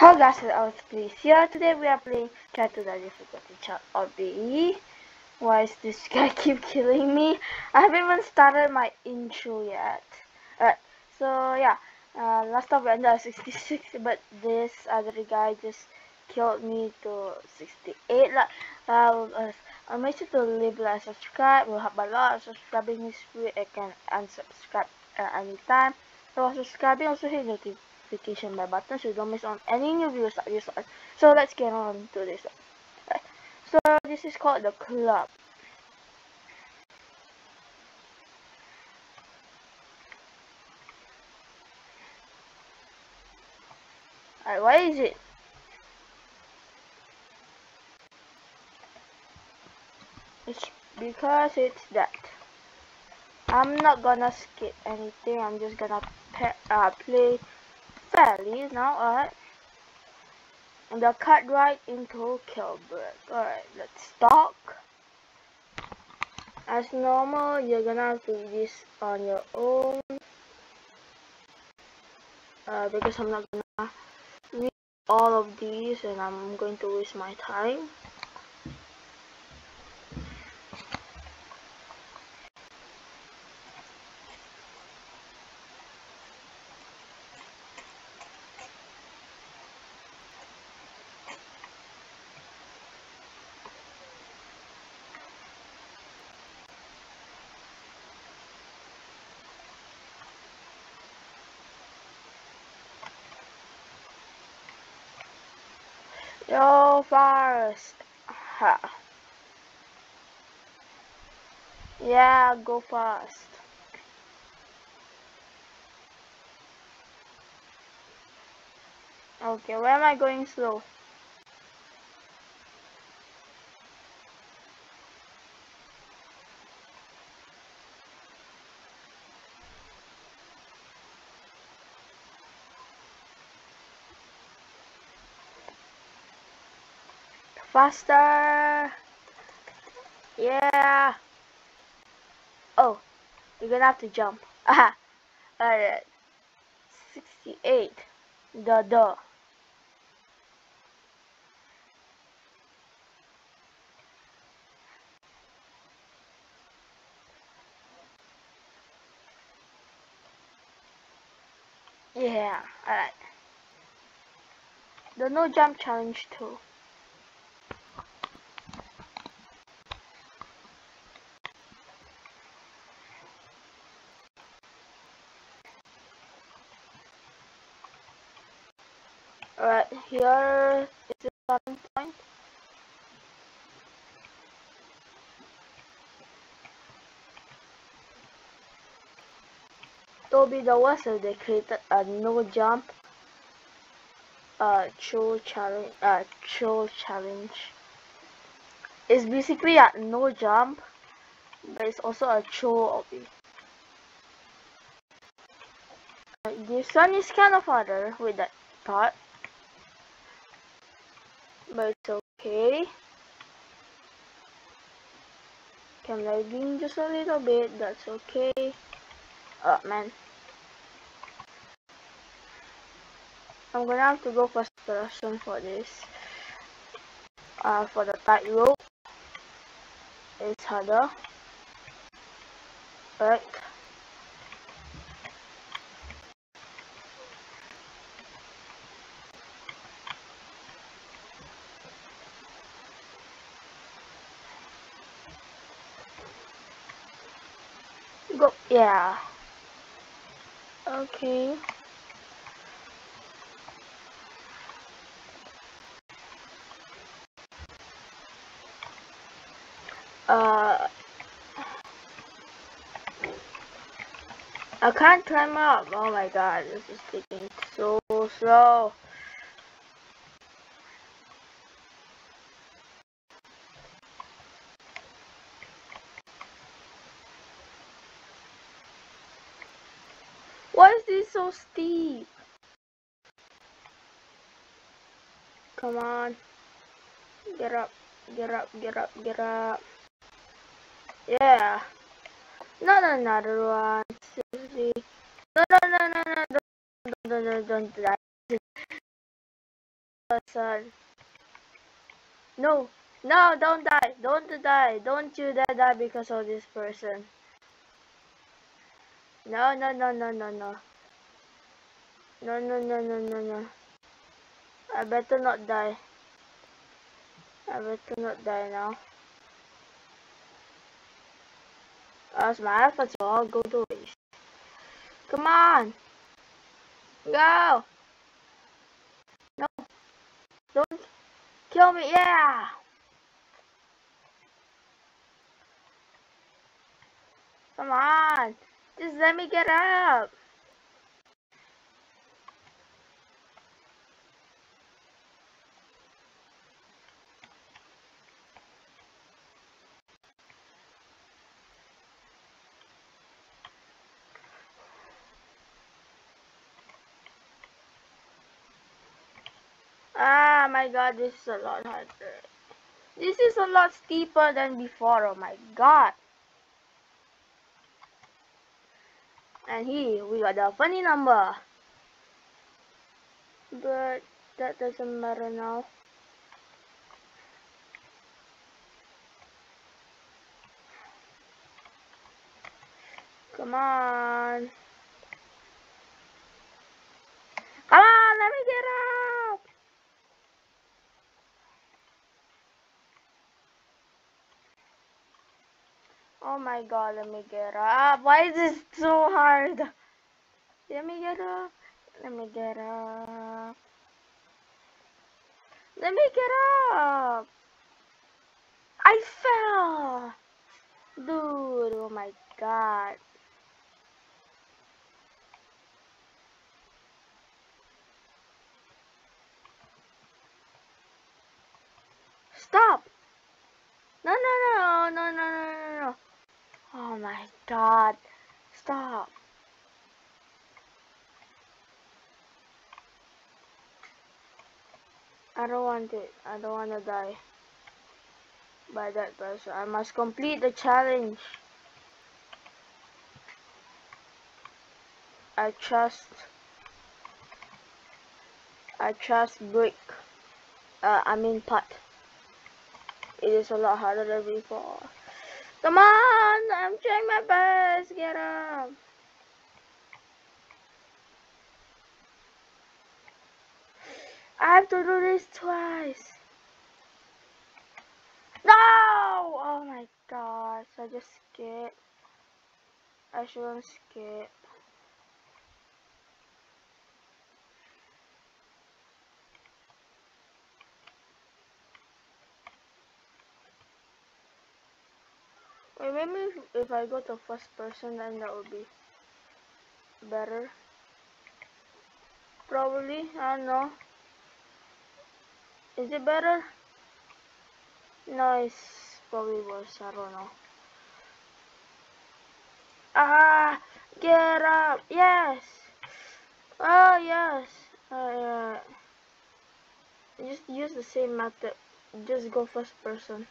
Hello guys, I was pleased here. Today we are playing Try to Die difficulty chart obby. Why is this guy keep killing me? I haven't even started my intro yet. Alright, so yeah, uh, last time we ended at 66, but this other guy just killed me to 68. Like, uh, uh, make sure to leave like subscribe. We'll have a lot of subscribing this week. I can unsubscribe at any time. So subscribing also hit notification notification bell button so you don't miss on any new videos that you start. So let's get on to this one. So this is called the club. Alright, what is it? It's because it's that. I'm not gonna skip anything, I'm just gonna uh, play fairly now, alright. And they'll cut right into Kilbert. Alright, let's talk. As normal, you're gonna do this on your own. Uh, because I'm not gonna read all of these and I'm going to waste my time. Go fast. Ha. Yeah, go fast. Okay, where am I going slow? Faster! Yeah! Oh, you're gonna have to jump. Aha! Alright. 68. The the. Yeah, alright. The no jump challenge too. Alright, here is the starting point. Toby the Wessel, they created a no jump uh troll challenge uh challenge. It's basically a no jump but it's also a troll obby. This one is kind of harder with that part okay. I'm lagging just a little bit? That's okay. Oh man. I'm gonna have to go for selection for this. Uh, for the tightrope. It's harder. Right go yeah. Okay. Uh I can't climb up. Oh my god this is taking so slow Why is this so steep? Come on. Get up, get up, get up, get up. Yeah. Not another one. Seriously. No, no, no, no, no. Don't, don't, don't, don't, don't person. No, no, don't die. Don't die. Don't you die because of this person. No, no, no, no, no, no. No, no, no, no, no, no. I better not die. I better not die now. As my efforts all go to waste. Come on! Go! No! Don't kill me! Yeah! Come on! Just let me get up! Ah, my god, this is a lot harder. This is a lot steeper than before, oh my god. And here, we got the funny number. But, that doesn't matter now. Come on. Come on, let me get up. Oh my god, let me get up. Why is this so hard? Let me get up. Let me get up. Let me get up. I fell. Dude, oh my god. Stop. No, no, no, no, no, no, no, no. Oh my god. Stop. I don't want it. I don't want to die by that person. I must complete the challenge. I trust. I trust brick. Uh, I mean pot. It is a lot harder than before. Come on! I'm trying my best. Get up. I have to do this twice. No! Oh my gosh, I just skipped. I shouldn't skip. Wait, maybe if, if I go to first person then that would be better. Probably, I don't know. Is it better? No, it's probably worse, I don't know. Ah, get up, yes. Oh, yes. Uh, just use the same method. Just go first person.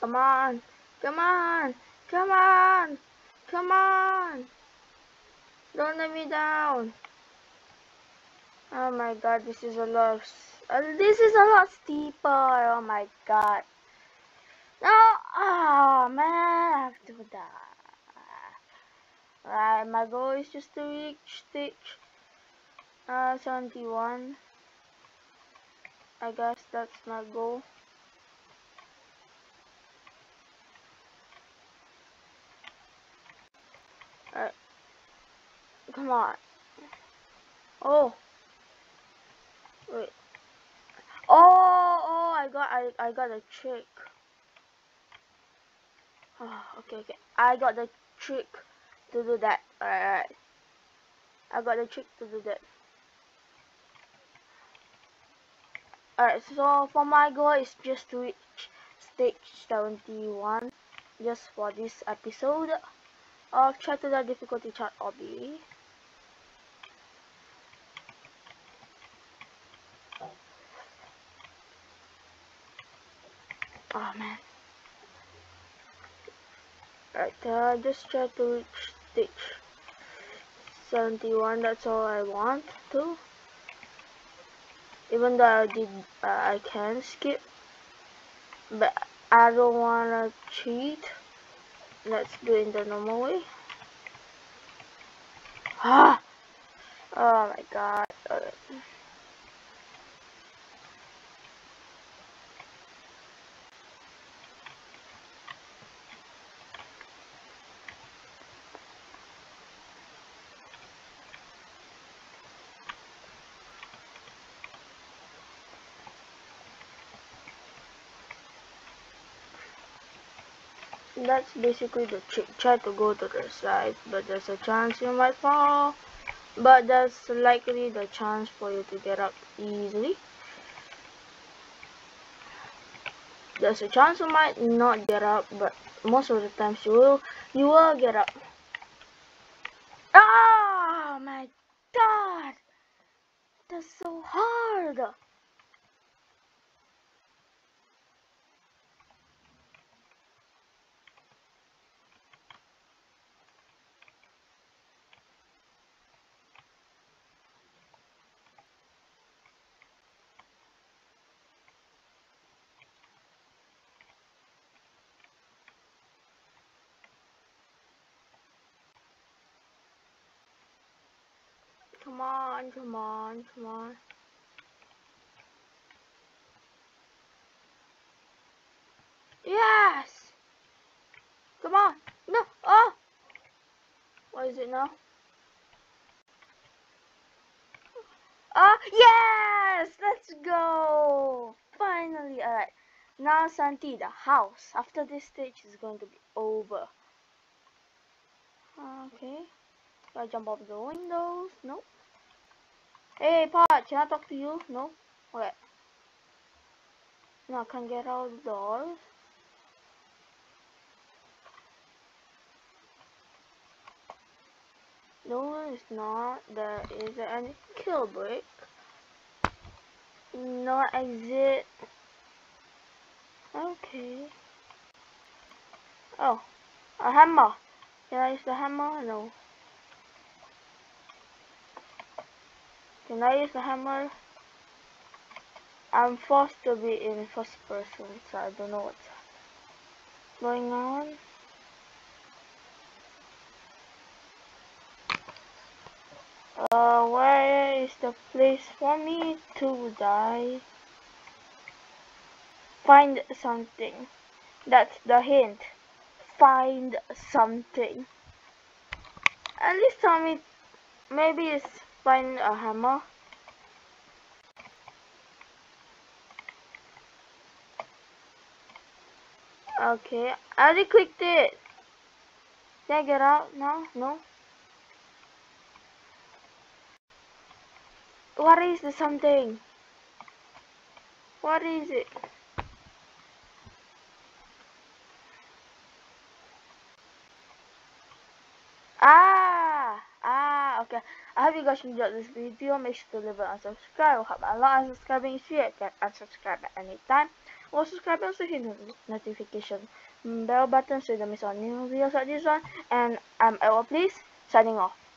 Come on, come on, come on, come on. Don't let me down. Oh my god, this is a lot. Uh, this is a lot steeper. Oh my god. No, oh man, I have to die. Alright, my goal is just to reach stage uh, 71. I guess that's my goal. Come on. Oh. Wait. Oh, oh, I got, I, I got a trick. Oh, okay, okay. I got the trick to do that. Alright, alright. I got the trick to do that. Alright, so for my goal is just to reach stage 71 just for this episode of Try to Die Difficulty Chart Obby. Oh man. Right, uh, just try to reach stage 71 that's all I want to. Even though I did uh, I can skip. But I don't wanna cheat. Let's do it in the normal way. Ah oh my god that's basically the trick try to go to the side but there's a chance you might fall. But that's likely the chance for you to get up easily. There's a chance you might not get up but most of the times you will you will get up. Oh my god! That's so hard Come on, come on, come on. Yes! Come on. No. Oh! What is it now? Uh, yes! Let's go! Finally, alright. Now, Santi, the house. After this stage is going to be over. Okay. Do I jump off the windows? Nope. Hey, Pod, can I talk to you? No? Okay. No, I can't get out the door. No, it's not. There is any kill brick. No exit. Okay. Oh, a hammer. Can I use the hammer? No. Can I use the hammer? I'm forced to be in first person, so I don't know what's going on. Uh, where is the place for me to die? Find something. That's the hint. Find something. At least tell me, maybe it's find a hammer. Okay, I already clicked it. Can I get out now? No? What is the something? What is it? Ah! Okay. I hope you guys enjoyed this video. Make sure to leave it and subscribe. Help a lot and subscribing if you can unsubscribe at any time. Or subscribe also hit the notification bell button so you don't miss out new videos like this one. And I'm Edward Plays signing off.